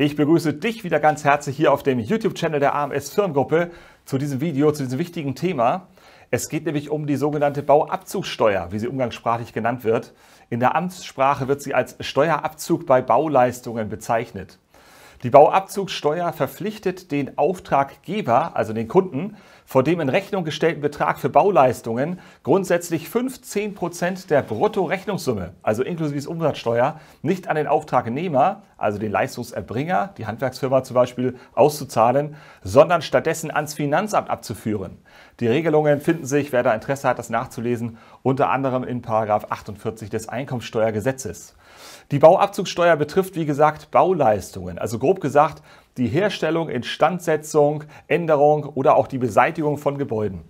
Ich begrüße dich wieder ganz herzlich hier auf dem YouTube-Channel der AMS Firmengruppe zu diesem Video, zu diesem wichtigen Thema. Es geht nämlich um die sogenannte Bauabzugssteuer, wie sie umgangssprachlich genannt wird. In der Amtssprache wird sie als Steuerabzug bei Bauleistungen bezeichnet. Die Bauabzugssteuer verpflichtet den Auftraggeber, also den Kunden, vor dem in Rechnung gestellten Betrag für Bauleistungen grundsätzlich 15 Prozent der Bruttorechnungssumme, also inklusive Umsatzsteuer, nicht an den Auftragnehmer, also den Leistungserbringer, die Handwerksfirma zum Beispiel, auszuzahlen, sondern stattdessen ans Finanzamt abzuführen. Die Regelungen finden sich, wer da Interesse hat, das nachzulesen, unter anderem in 48 des Einkommensteuergesetzes. Die Bauabzugssteuer betrifft, wie gesagt, Bauleistungen, also grob gesagt die Herstellung, Instandsetzung, Änderung oder auch die Beseitigung von Gebäuden.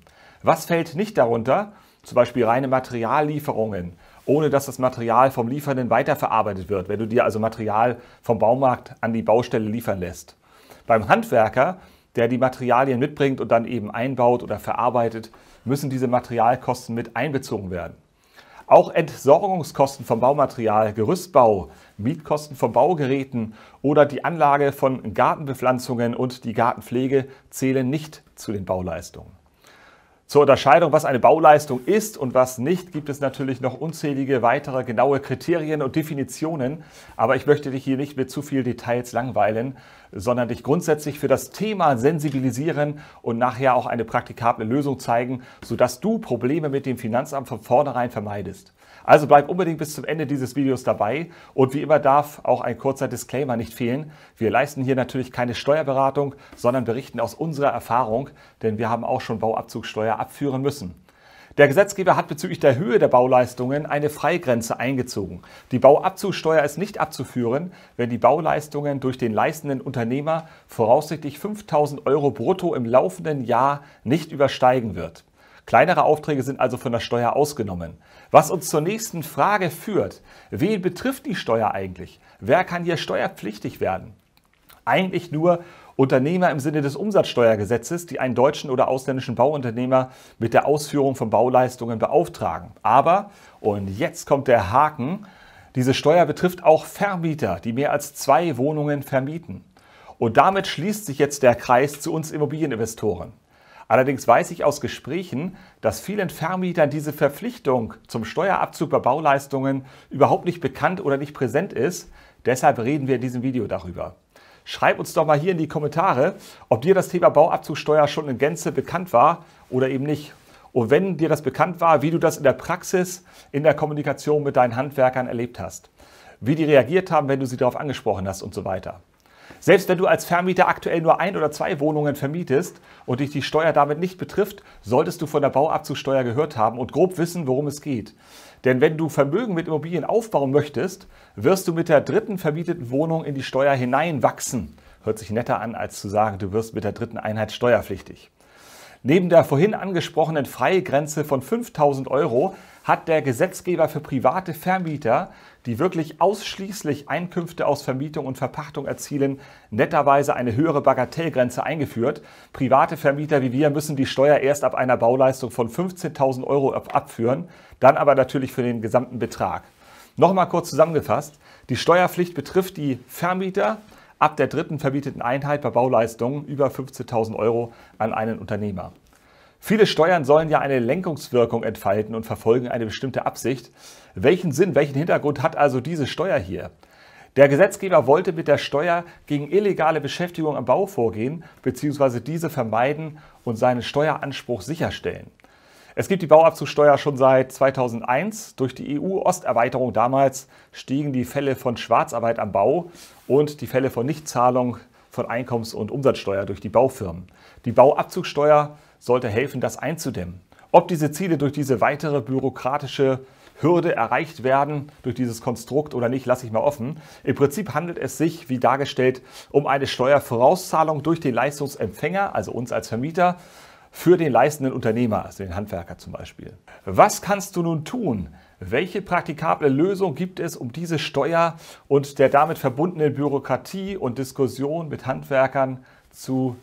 Was fällt nicht darunter? Zum Beispiel reine Materiallieferungen, ohne dass das Material vom Liefernden weiterverarbeitet wird, wenn du dir also Material vom Baumarkt an die Baustelle liefern lässt. Beim Handwerker, der die Materialien mitbringt und dann eben einbaut oder verarbeitet, müssen diese Materialkosten mit einbezogen werden. Auch Entsorgungskosten vom Baumaterial, Gerüstbau, Mietkosten von Baugeräten oder die Anlage von Gartenbepflanzungen und die Gartenpflege zählen nicht zu den Bauleistungen. Zur Unterscheidung, was eine Bauleistung ist und was nicht, gibt es natürlich noch unzählige weitere genaue Kriterien und Definitionen. Aber ich möchte dich hier nicht mit zu viel Details langweilen, sondern dich grundsätzlich für das Thema sensibilisieren und nachher auch eine praktikable Lösung zeigen, sodass du Probleme mit dem Finanzamt von vornherein vermeidest. Also bleib unbedingt bis zum Ende dieses Videos dabei und wie immer darf auch ein kurzer Disclaimer nicht fehlen. Wir leisten hier natürlich keine Steuerberatung, sondern berichten aus unserer Erfahrung, denn wir haben auch schon Bauabzugssteuer abführen müssen. Der Gesetzgeber hat bezüglich der Höhe der Bauleistungen eine Freigrenze eingezogen. Die Bauabzugssteuer ist nicht abzuführen, wenn die Bauleistungen durch den leistenden Unternehmer voraussichtlich 5000 Euro brutto im laufenden Jahr nicht übersteigen wird. Kleinere Aufträge sind also von der Steuer ausgenommen. Was uns zur nächsten Frage führt. Wen betrifft die Steuer eigentlich? Wer kann hier steuerpflichtig werden? Eigentlich nur Unternehmer im Sinne des Umsatzsteuergesetzes, die einen deutschen oder ausländischen Bauunternehmer mit der Ausführung von Bauleistungen beauftragen. Aber, und jetzt kommt der Haken, diese Steuer betrifft auch Vermieter, die mehr als zwei Wohnungen vermieten. Und damit schließt sich jetzt der Kreis zu uns Immobilieninvestoren. Allerdings weiß ich aus Gesprächen, dass vielen Vermietern diese Verpflichtung zum Steuerabzug bei Bauleistungen überhaupt nicht bekannt oder nicht präsent ist. Deshalb reden wir in diesem Video darüber. Schreib uns doch mal hier in die Kommentare, ob dir das Thema Bauabzugsteuer schon in Gänze bekannt war oder eben nicht. Und wenn dir das bekannt war, wie du das in der Praxis, in der Kommunikation mit deinen Handwerkern erlebt hast. Wie die reagiert haben, wenn du sie darauf angesprochen hast und so weiter. Selbst wenn du als Vermieter aktuell nur ein oder zwei Wohnungen vermietest und dich die Steuer damit nicht betrifft, solltest du von der Bauabzugssteuer gehört haben und grob wissen, worum es geht. Denn wenn du Vermögen mit Immobilien aufbauen möchtest, wirst du mit der dritten vermieteten Wohnung in die Steuer hineinwachsen. Hört sich netter an, als zu sagen, du wirst mit der dritten Einheit steuerpflichtig. Neben der vorhin angesprochenen Freigrenze von 5000 Euro hat der Gesetzgeber für private Vermieter, die wirklich ausschließlich Einkünfte aus Vermietung und Verpachtung erzielen, netterweise eine höhere Bagatellgrenze eingeführt. Private Vermieter wie wir müssen die Steuer erst ab einer Bauleistung von 15.000 Euro abführen, dann aber natürlich für den gesamten Betrag. Nochmal kurz zusammengefasst, die Steuerpflicht betrifft die Vermieter, ab der dritten vermieteten Einheit bei Bauleistungen über 15.000 Euro an einen Unternehmer. Viele Steuern sollen ja eine Lenkungswirkung entfalten und verfolgen eine bestimmte Absicht. Welchen Sinn, welchen Hintergrund hat also diese Steuer hier? Der Gesetzgeber wollte mit der Steuer gegen illegale Beschäftigung am Bau vorgehen bzw. diese vermeiden und seinen Steueranspruch sicherstellen. Es gibt die Bauabzugssteuer schon seit 2001. Durch die EU-Osterweiterung damals stiegen die Fälle von Schwarzarbeit am Bau und die Fälle von Nichtzahlung von Einkommens- und Umsatzsteuer durch die Baufirmen. Die Bauabzugssteuer sollte helfen, das einzudämmen. Ob diese Ziele durch diese weitere bürokratische Hürde erreicht werden durch dieses Konstrukt oder nicht, lasse ich mal offen. Im Prinzip handelt es sich, wie dargestellt, um eine Steuervorauszahlung durch den Leistungsempfänger, also uns als Vermieter, für den leistenden Unternehmer, also den Handwerker zum Beispiel. Was kannst du nun tun? Welche praktikable Lösung gibt es, um diese Steuer und der damit verbundenen Bürokratie und Diskussion mit Handwerkern zu,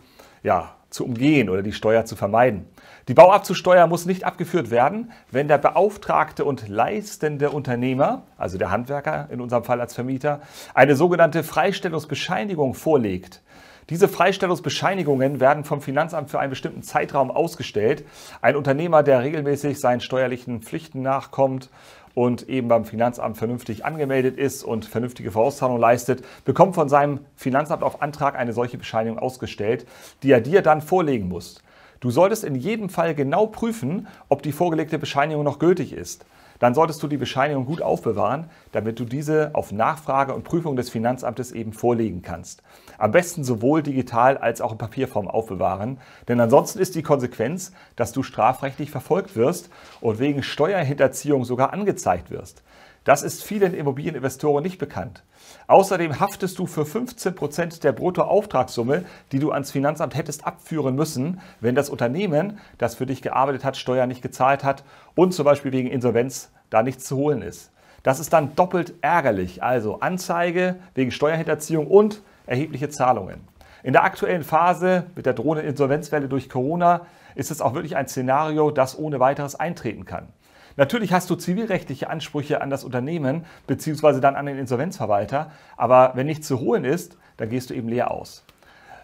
ja, zu umgehen oder die Steuer zu vermeiden. Die Bauabzugsteuer muss nicht abgeführt werden, wenn der beauftragte und leistende Unternehmer, also der Handwerker in unserem Fall als Vermieter, eine sogenannte Freistellungsbescheinigung vorlegt. Diese Freistellungsbescheinigungen werden vom Finanzamt für einen bestimmten Zeitraum ausgestellt. Ein Unternehmer, der regelmäßig seinen steuerlichen Pflichten nachkommt und eben beim Finanzamt vernünftig angemeldet ist und vernünftige Vorauszahlungen leistet, bekommt von seinem Finanzamt auf Antrag eine solche Bescheinigung ausgestellt, die er dir dann vorlegen muss. Du solltest in jedem Fall genau prüfen, ob die vorgelegte Bescheinigung noch gültig ist dann solltest du die Bescheinigung gut aufbewahren, damit du diese auf Nachfrage und Prüfung des Finanzamtes eben vorlegen kannst. Am besten sowohl digital als auch in Papierform aufbewahren, denn ansonsten ist die Konsequenz, dass du strafrechtlich verfolgt wirst und wegen Steuerhinterziehung sogar angezeigt wirst. Das ist vielen Immobilieninvestoren nicht bekannt. Außerdem haftest du für 15 Prozent der Bruttoauftragssumme, die du ans Finanzamt hättest abführen müssen, wenn das Unternehmen, das für dich gearbeitet hat, Steuer nicht gezahlt hat und zum Beispiel wegen Insolvenz da nichts zu holen ist. Das ist dann doppelt ärgerlich. Also Anzeige wegen Steuerhinterziehung und erhebliche Zahlungen. In der aktuellen Phase mit der drohenden Insolvenzwelle durch Corona ist es auch wirklich ein Szenario, das ohne weiteres eintreten kann. Natürlich hast du zivilrechtliche Ansprüche an das Unternehmen beziehungsweise dann an den Insolvenzverwalter, aber wenn nichts zu holen ist, dann gehst du eben leer aus.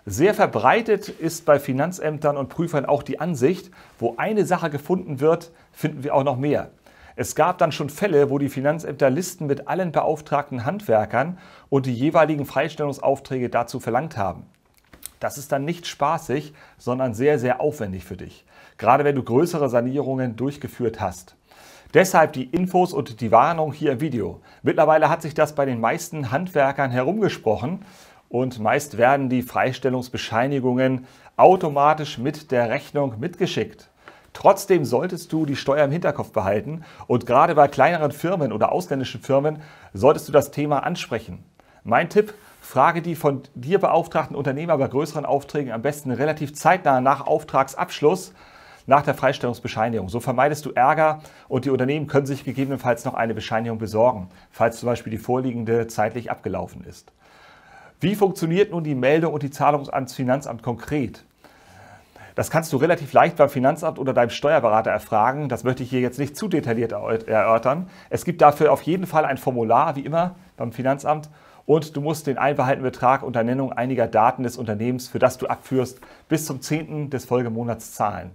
Sehr verbreitet ist bei Finanzämtern und Prüfern auch die Ansicht, wo eine Sache gefunden wird, finden wir auch noch mehr. Es gab dann schon Fälle, wo die Finanzämter Listen mit allen beauftragten Handwerkern und die jeweiligen Freistellungsaufträge dazu verlangt haben. Das ist dann nicht spaßig, sondern sehr, sehr aufwendig für dich. Gerade wenn du größere Sanierungen durchgeführt hast. Deshalb die Infos und die Warnung hier im Video. Mittlerweile hat sich das bei den meisten Handwerkern herumgesprochen und meist werden die Freistellungsbescheinigungen automatisch mit der Rechnung mitgeschickt. Trotzdem solltest du die Steuer im Hinterkopf behalten und gerade bei kleineren Firmen oder ausländischen Firmen solltest du das Thema ansprechen. Mein Tipp, frage die von dir beauftragten Unternehmer bei größeren Aufträgen am besten relativ zeitnah nach Auftragsabschluss nach der Freistellungsbescheinigung. So vermeidest du Ärger und die Unternehmen können sich gegebenenfalls noch eine Bescheinigung besorgen, falls zum Beispiel die vorliegende zeitlich abgelaufen ist. Wie funktioniert nun die Meldung und die Zahlung ans Finanzamt konkret? Das kannst du relativ leicht beim Finanzamt oder deinem Steuerberater erfragen. Das möchte ich hier jetzt nicht zu detailliert erörtern. Es gibt dafür auf jeden Fall ein Formular, wie immer beim Finanzamt. Und du musst den einbehaltenen Betrag unter Nennung einiger Daten des Unternehmens, für das du abführst, bis zum 10. des Folgemonats zahlen.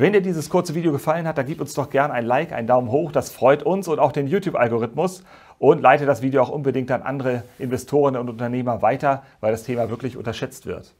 Wenn dir dieses kurze Video gefallen hat, dann gib uns doch gerne ein Like, einen Daumen hoch. Das freut uns und auch den YouTube-Algorithmus. Und leite das Video auch unbedingt an andere Investoren und Unternehmer weiter, weil das Thema wirklich unterschätzt wird.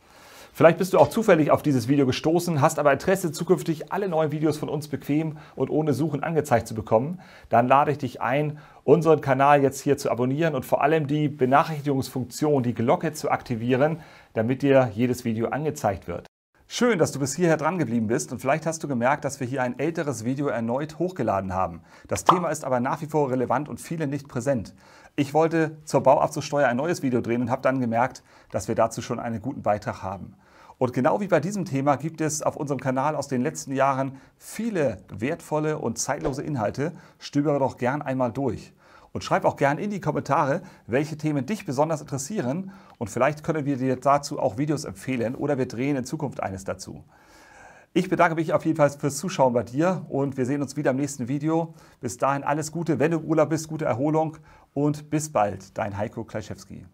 Vielleicht bist du auch zufällig auf dieses Video gestoßen, hast aber Interesse, zukünftig alle neuen Videos von uns bequem und ohne Suchen angezeigt zu bekommen. Dann lade ich dich ein, unseren Kanal jetzt hier zu abonnieren und vor allem die Benachrichtigungsfunktion, die Glocke zu aktivieren, damit dir jedes Video angezeigt wird. Schön, dass du bis hierher dran geblieben bist und vielleicht hast du gemerkt, dass wir hier ein älteres Video erneut hochgeladen haben. Das Thema ist aber nach wie vor relevant und viele nicht präsent. Ich wollte zur Bauabzugssteuer ein neues Video drehen und habe dann gemerkt, dass wir dazu schon einen guten Beitrag haben. Und genau wie bei diesem Thema gibt es auf unserem Kanal aus den letzten Jahren viele wertvolle und zeitlose Inhalte. Stöbere doch gern einmal durch. Und schreib auch gern in die Kommentare, welche Themen dich besonders interessieren und vielleicht können wir dir dazu auch Videos empfehlen oder wir drehen in Zukunft eines dazu. Ich bedanke mich auf jeden Fall fürs Zuschauen bei dir und wir sehen uns wieder im nächsten Video. Bis dahin alles Gute, wenn du im Urlaub bist, gute Erholung und bis bald, dein Heiko Kleischewski.